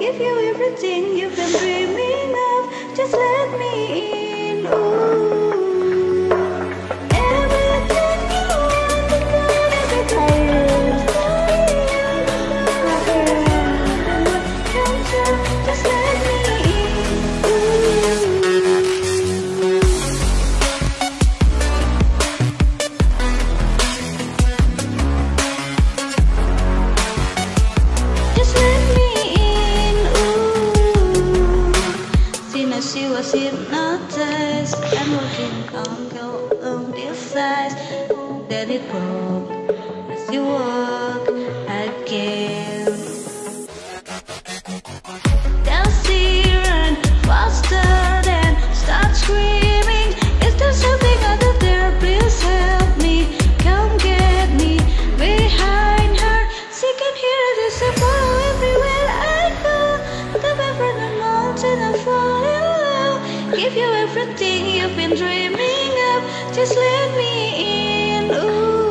give you everything you've been dreaming of. Just let me in. Ooh. hypnotized. I'm working on your own device. Give you everything you've been dreaming of. Just let me in. Ooh.